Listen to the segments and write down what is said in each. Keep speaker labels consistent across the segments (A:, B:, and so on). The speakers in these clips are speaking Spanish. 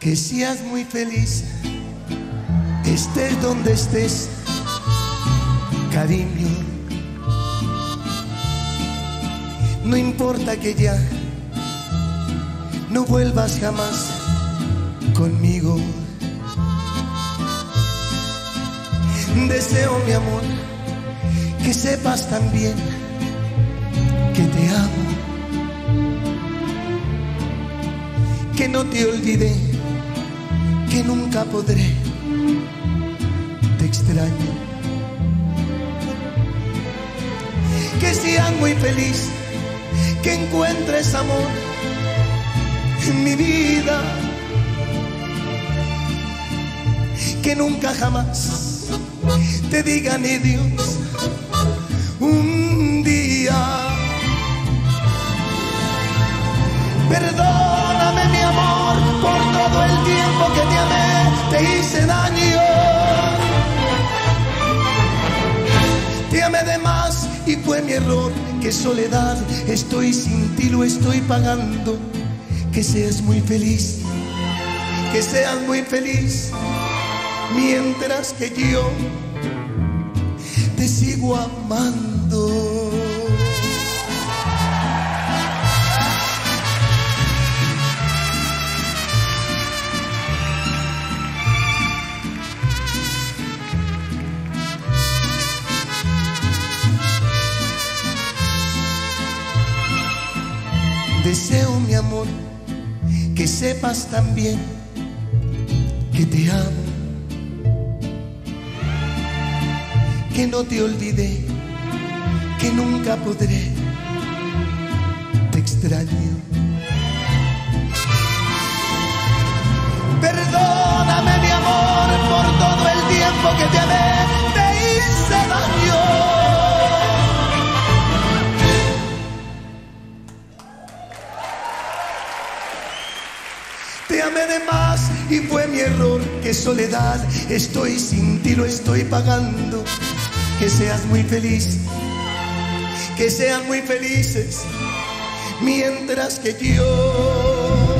A: Que seas muy feliz, estés donde estés, cariño. No importa que ya no vuelvas jamás conmigo. Deseo, mi amor, que sepas también que te amo, que no te olvidé, que nunca podré, te extraño. Que seas muy feliz, que encuentres amor en mi vida, que nunca jamás te diga ni Dios un de más y fue mi error, que soledad estoy sin ti, lo estoy pagando. Que seas muy feliz, que seas muy feliz mientras que yo te sigo amando. Deseo, mi amor, que sepas también que te amo que no te olvidé, que nunca podré, te extraño. Te amé de más y fue mi error, que soledad estoy sin ti, lo estoy pagando que seas muy feliz, que sean muy felices, mientras que yo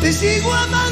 A: te sigo amando.